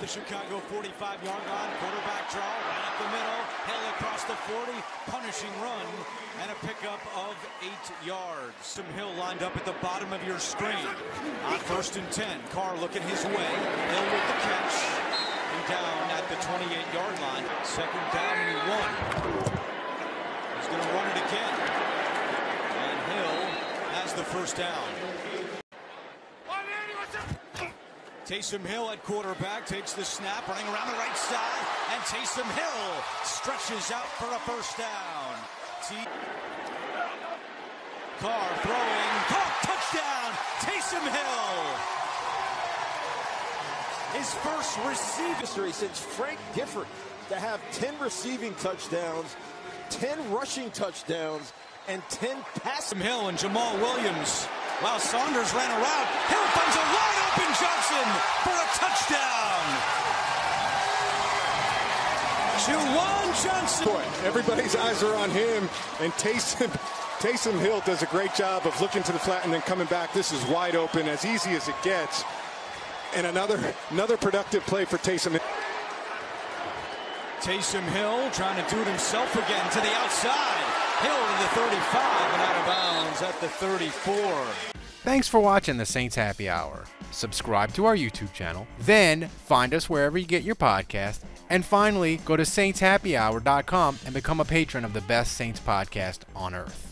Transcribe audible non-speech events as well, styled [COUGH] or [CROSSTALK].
the Chicago 45-yard line. Quarterback draw right up the middle. Hill across the 40. Punishing run and a pickup of eight yards. Some Hill lined up at the bottom of your screen. On first and 10. Carr looking his way. Hill with the catch. And down at the 28-yard line. Second down and one. He's going to run it again. And Hill has the first down. Taysom Hill at quarterback takes the snap, running around the right side, and Taysom Hill stretches out for a first down. T Carr throwing, caught, touchdown, Taysom Hill. His first receiving since Frank Gifford to have 10 receiving touchdowns, 10 rushing touchdowns, and 10 passing. Hill and Jamaal Williams. While Saunders ran around, Hill finds a wide open Johnson for a touchdown. Juwan Johnson. Boy, everybody's eyes are on him, and Taysom, [LAUGHS] Taysom Hill does a great job of looking to the flat and then coming back. This is wide open, as easy as it gets. And another another productive play for Taysom. Taysom Hill trying to do it himself again to the outside. The 35 and out of bounds at the 34. Thanks for watching the Saints Happy Hour. Subscribe to our YouTube channel, then find us wherever you get your podcast, and finally go to saintshappyhour.com and become a patron of the best Saints podcast on earth.